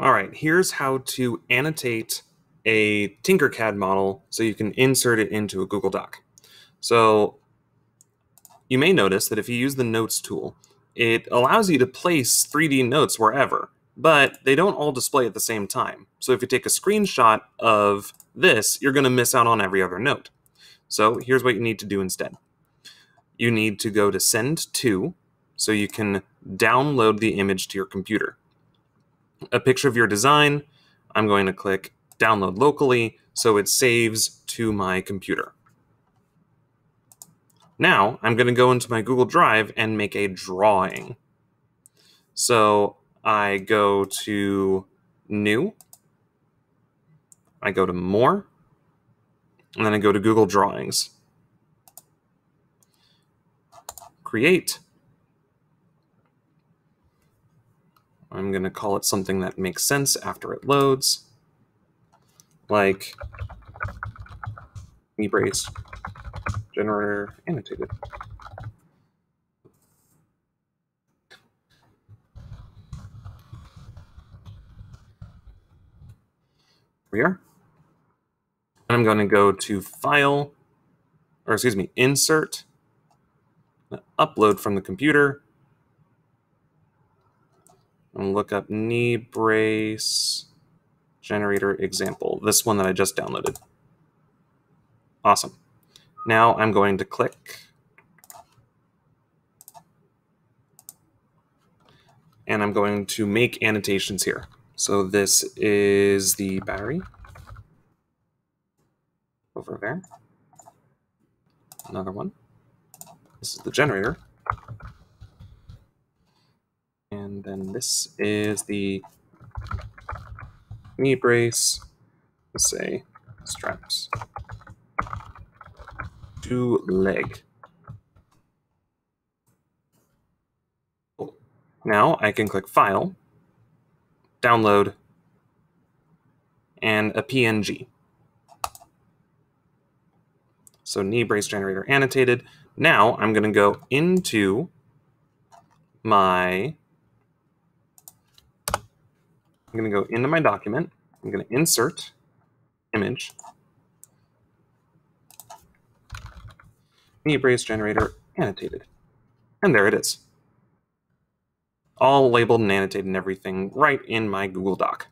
All right, here's how to annotate a Tinkercad model so you can insert it into a Google Doc. So you may notice that if you use the Notes tool, it allows you to place 3D notes wherever, but they don't all display at the same time. So if you take a screenshot of this, you're going to miss out on every other note. So here's what you need to do instead. You need to go to Send To, so you can download the image to your computer a picture of your design. I'm going to click download locally so it saves to my computer. Now I'm going to go into my Google Drive and make a drawing. So I go to New, I go to More, and then I go to Google Drawings. Create, I'm going to call it something that makes sense after it loads, like knee brace generator annotated. we are. And I'm going to go to File, or excuse me, Insert, Upload from the computer, and look up knee brace generator example, this one that I just downloaded. Awesome. Now I'm going to click and I'm going to make annotations here. So this is the battery over there. Another one. This is the generator. And then this is the knee brace, let's say straps to leg. Now I can click File, Download, and a PNG. So knee brace generator annotated. Now I'm going to go into my I'm going to go into my document. I'm going to insert image. Knee brace generator annotated. And there it is. All labeled and annotated and everything right in my Google Doc.